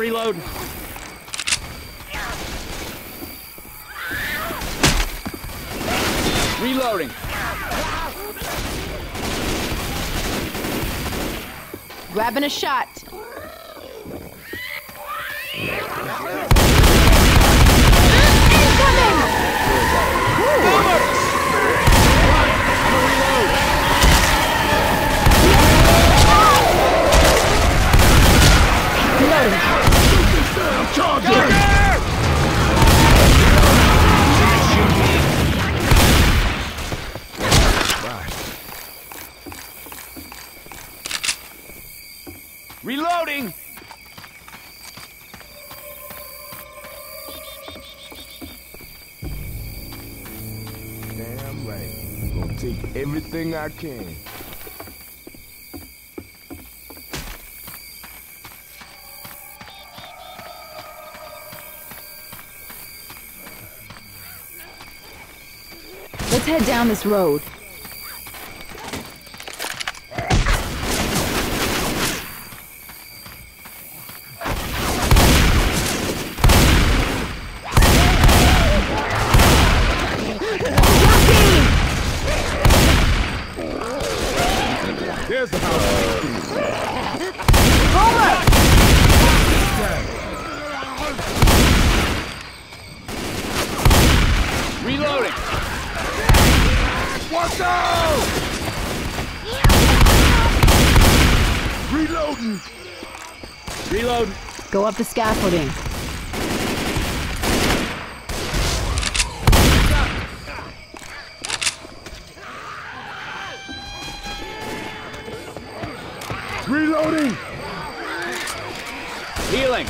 Reloading. Reloading. Grabbing a shot. Reloading. Damn right. Gonna take everything I can. Let's head down this road. There's the house. Reloading. Watch out! Reloading. Reload. Go up the scaffolding. Reloading. Healing.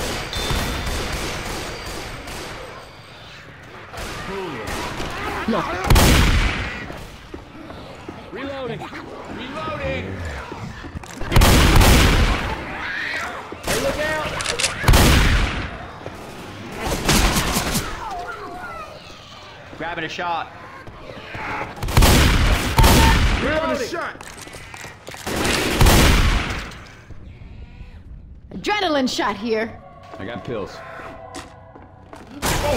Look, Reloading. Reloading. Hey, look out. Grabbing a shot. Grabbing a shot. adrenaline shot here. I got pills. Oh,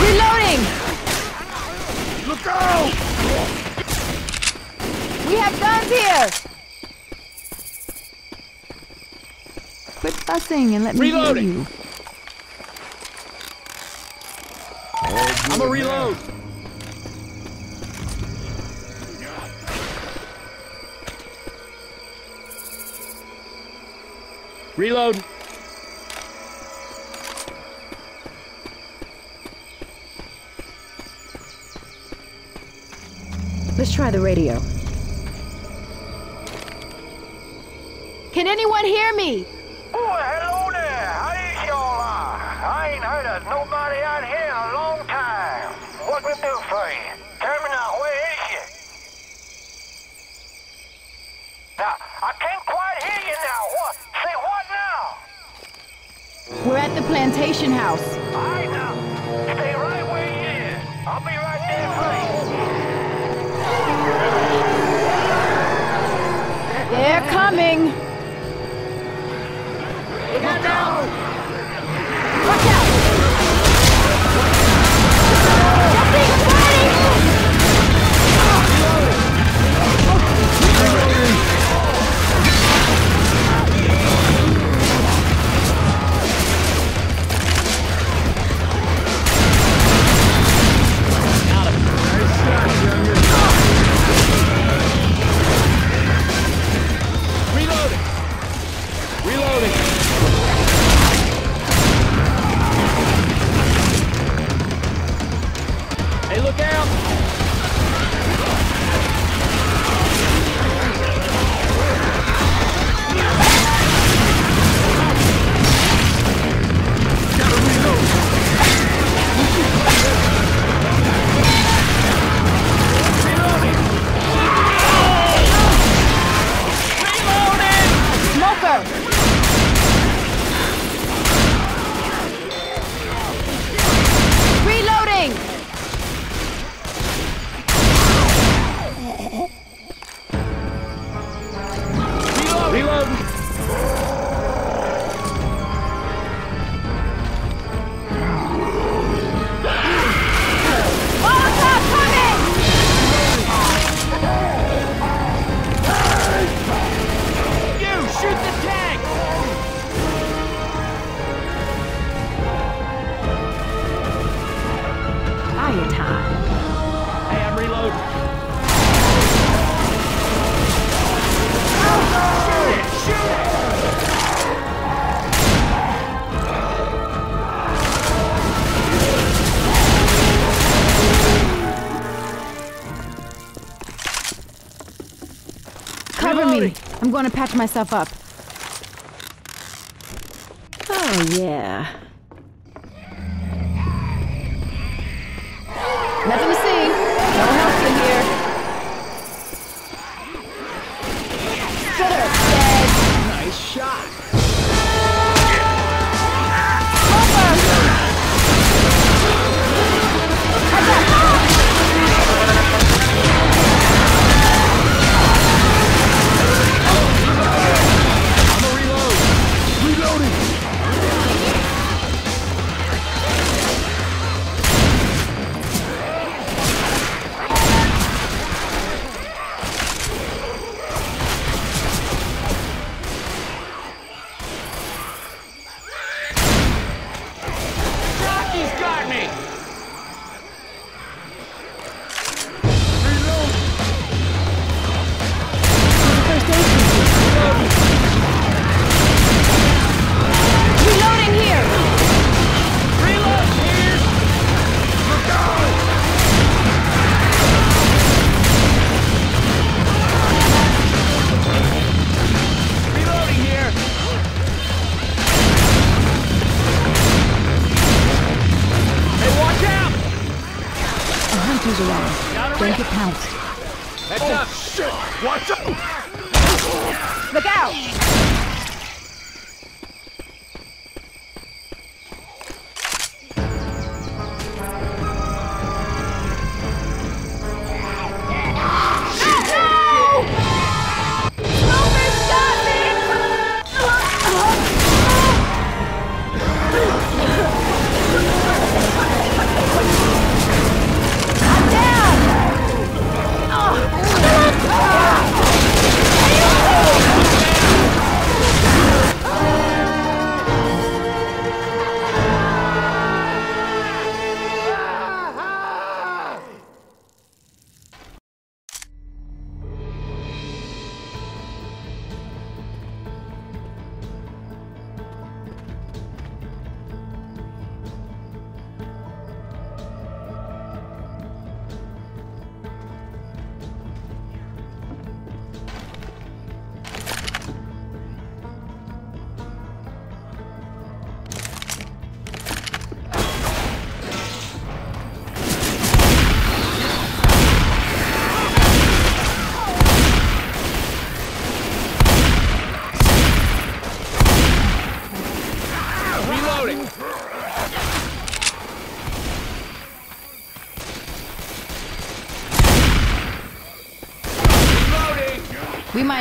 Reloading! Look out! We have guns here! Quit fussing and let me hear Reloading. you. I'm a reload. Reload. Let's try the radio. Can anyone hear me? Oh, hello there. How is y'all are? I ain't heard of nobody out here in a long time. What we do for you? Tell me now, where is you? Now, I can't quite hear you now. What? Say what now? We're at the plantation house. All right now. Stay right where you is. I'll be right there for you. They're coming. up. myself up.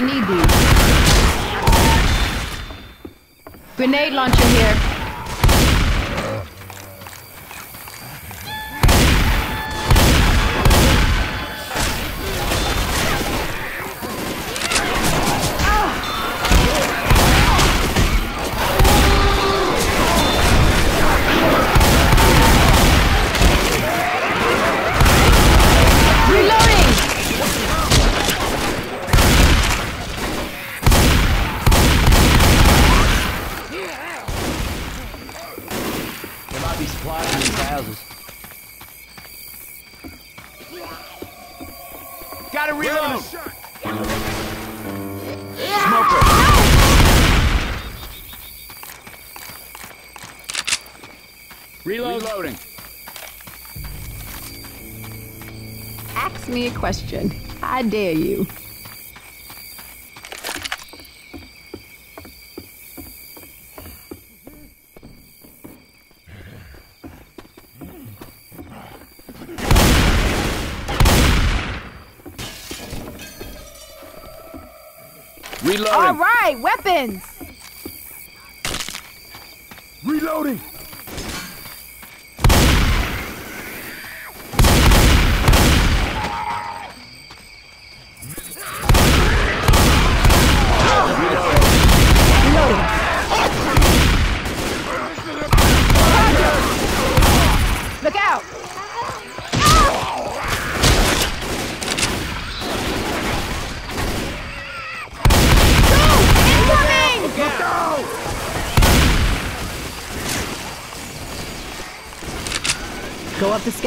I need these. Grenade launcher here. Reload. Reloading. Ask me a question. I dare you. Reloading. All right, weapons.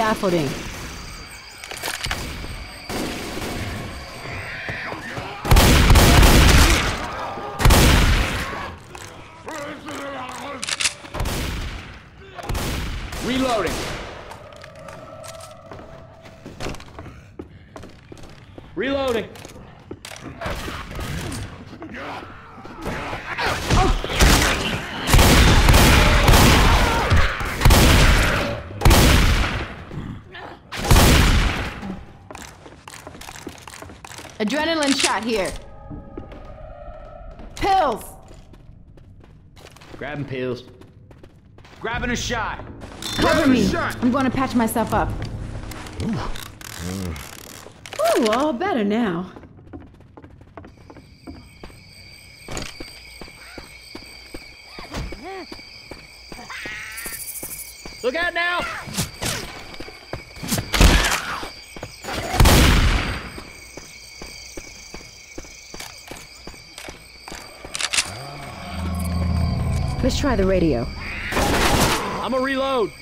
scaffolding. Adrenaline shot here. Pills. Grabbing pills. Grabbing a shot. Cover me. shot. I'm going to patch myself up. Ooh, all better now. Look out now! Let's try the radio. I'm a reload.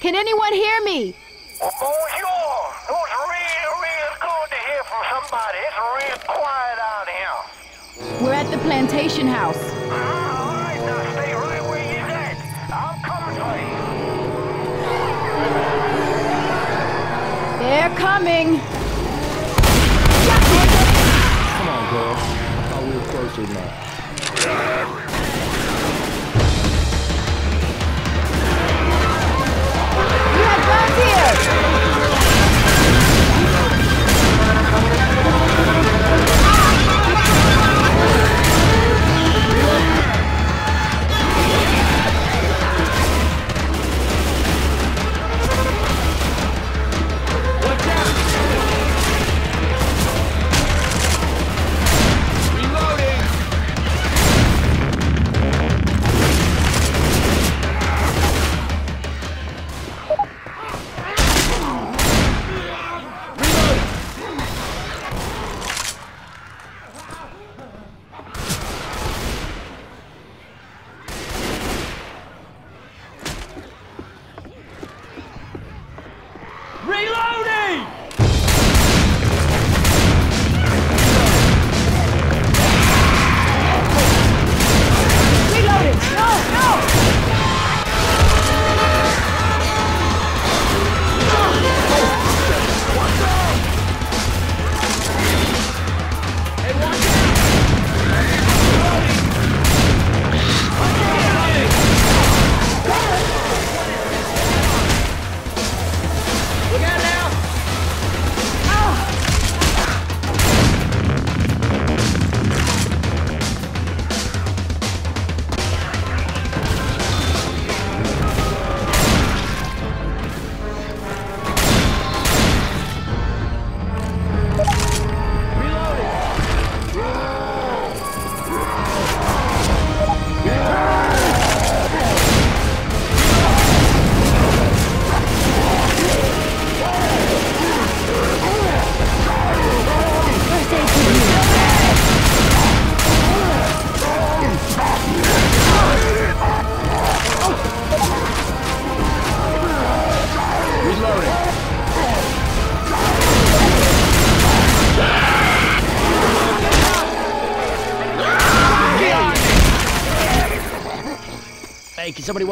Can anyone hear me? Well, bonjour. It was real, real good to hear from somebody. It's real quiet out here. We're at the plantation house. Ah, all right, now stay right where you're at. I'm coming for you. They're coming.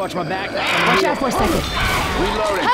Watch my back? Watch out for a second. Reloading.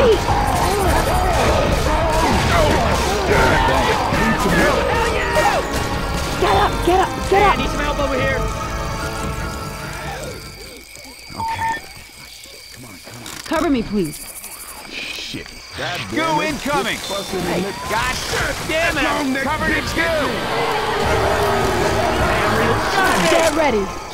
On, on your feet. Get up, get up, Hey, get I up. need some help over here! Okay. Come on, come on. Cover me, please. Shit. Goo incoming! God damn it! I'm covered in goo. Get ready.